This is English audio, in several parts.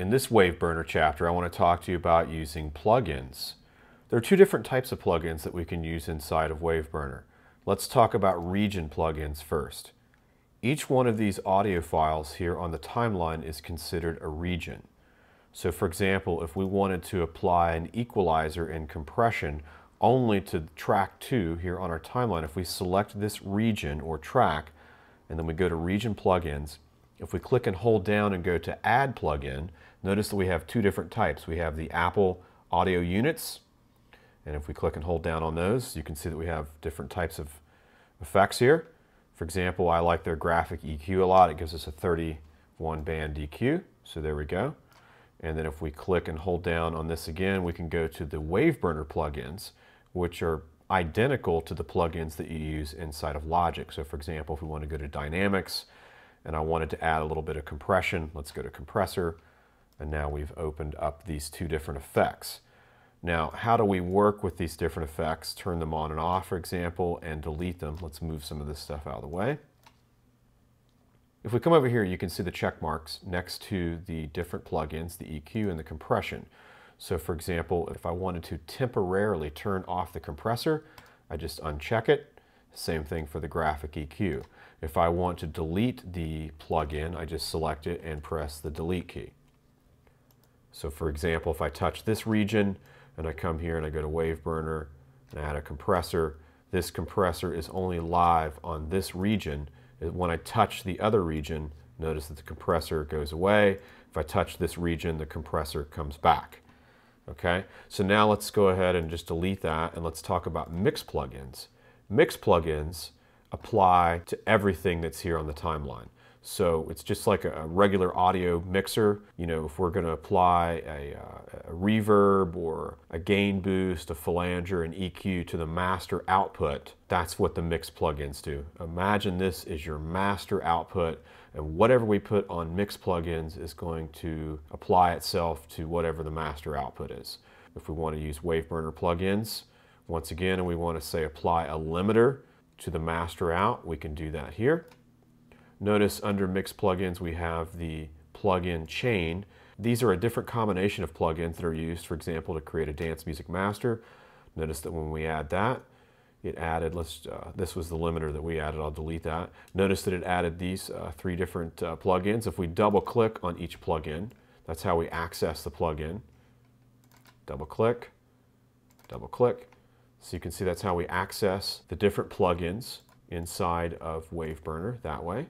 In this WaveBurner chapter, I want to talk to you about using plugins. There are two different types of plugins that we can use inside of WaveBurner. Let's talk about region plugins first. Each one of these audio files here on the timeline is considered a region. So for example, if we wanted to apply an equalizer and compression only to track 2 here on our timeline, if we select this region or track, and then we go to region plugins, if we click and hold down and go to add plugin, notice that we have two different types. We have the Apple audio units, and if we click and hold down on those, you can see that we have different types of effects here. For example, I like their graphic EQ a lot. It gives us a 31 band EQ. So there we go. And then if we click and hold down on this again, we can go to the WaveBurner plugins, which are identical to the plugins that you use inside of Logic. So for example, if we want to go to Dynamics and I wanted to add a little bit of compression, let's go to Compressor. And now we've opened up these two different effects. Now, how do we work with these different effects? Turn them on and off, for example, and delete them. Let's move some of this stuff out of the way. If we come over here, you can see the check marks next to the different plugins, the EQ and the compression. So for example, if I wanted to temporarily turn off the compressor, I just uncheck it. Same thing for the graphic EQ. If I want to delete the plugin, I just select it and press the delete key. So for example, if I touch this region and I come here and I go to WaveBurner and I add a compressor, this compressor is only live on this region when I touch the other region, notice that the compressor goes away. If I touch this region, the compressor comes back. Okay, so now let's go ahead and just delete that and let's talk about mix plugins. Mix plugins apply to everything that's here on the timeline. So it's just like a regular audio mixer. You know, if we're going to apply a, uh, a, reverb or a gain boost, a flanger, an EQ to the master output, that's what the mix plugins do. Imagine this is your master output and whatever we put on mix plugins is going to apply itself to whatever the master output is. If we want to use WaveBurner plugins, once again, we want to say apply a limiter to the master out, we can do that here. Notice under Mix Plugins we have the plugin chain. These are a different combination of plugins that are used, for example, to create a dance music master. Notice that when we add that, it added, let's, uh, this was the limiter that we added, I'll delete that. Notice that it added these uh, three different uh, plugins. If we double click on each plugin, that's how we access the plugin. Double click, double click. So you can see that's how we access the different plugins inside of WaveBurner that way.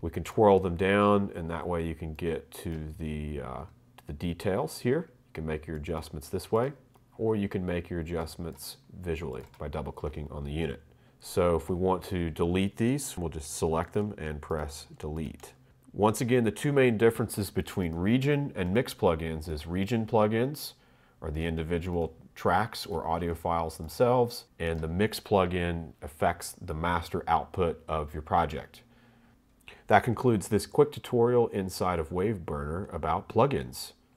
We can twirl them down and that way you can get to the, uh, to the details here. You can make your adjustments this way or you can make your adjustments visually by double clicking on the unit. So if we want to delete these, we'll just select them and press delete. Once again, the two main differences between region and mix plugins is region plugins are the individual tracks or audio files themselves, and the mix plugin affects the master output of your project. That concludes this quick tutorial inside of WaveBurner about plugins.